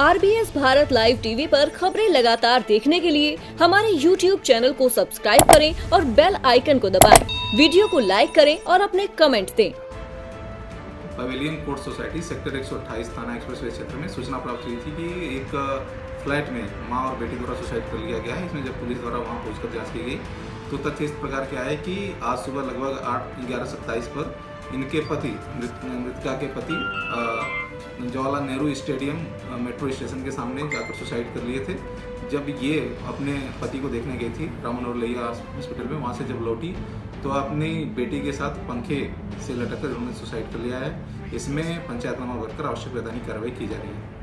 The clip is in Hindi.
आरबीएस भारत लाइव टीवी पर खबरें लगातार देखने के लिए हमारे यूट्यूब चैनल को सब्सक्राइब करें और बेल आइकन को दबाएँ। वीडियो को लाइक करें और अपने कमेंट दें पवेलियन कोर्ट सोसाइटी सेक्टर 128 थाना एक्सप्रेसवे क्षेत्र में सूचना प्राप्त हुई थी कि एक फ्लैट में माँ और बेटी द्वारा सुसाइड कर लिया गया है इसमें जब पुलिस द्वारा वहाँ पहुंचकर जाँच की गई तो तथ्य इस प्रकार के आए कि आज सुबह लगभग आठ, ग्यारह सत्ताईस पर इनके पति मृतका के पति Jawaharlal Nehru stadium metro station के सामने जाकर सुसाइड कर लिए थे। जब ये अपने पति को देखने गई थी, रामन लोहिया हॉस्पिटल में, वहाँ से जब लौटी तो अपनी बेटी के साथ पंखे से लटक कर उन्होंने सुसाइड कर लिया है। इसमें पंचायत पंचायतनामा वर्कर आवश्यक वैधानिक कार्रवाई की जा रही है।